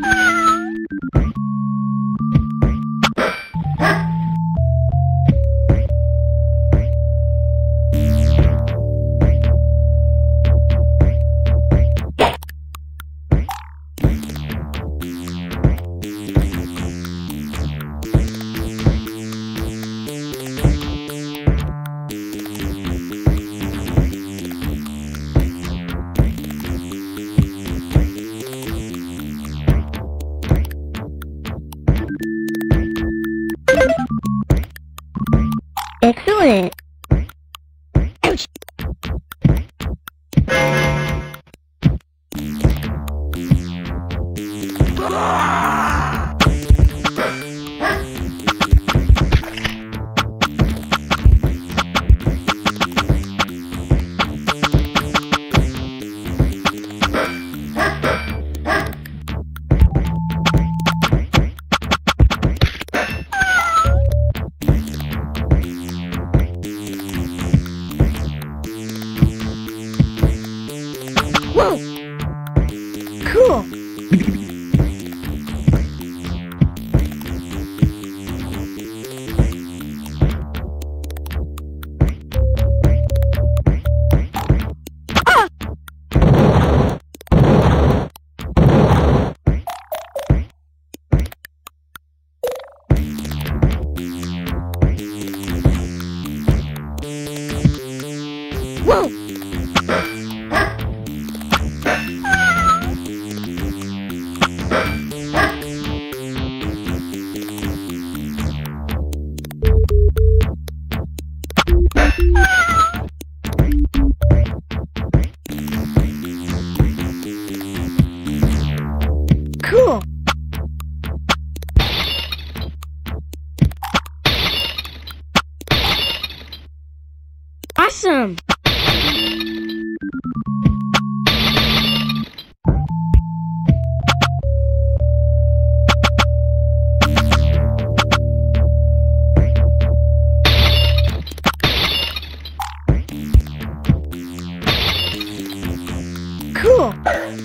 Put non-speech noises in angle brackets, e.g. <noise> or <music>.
Ah! <laughs> Excellent. Cool. Cool. Awesome. Cool.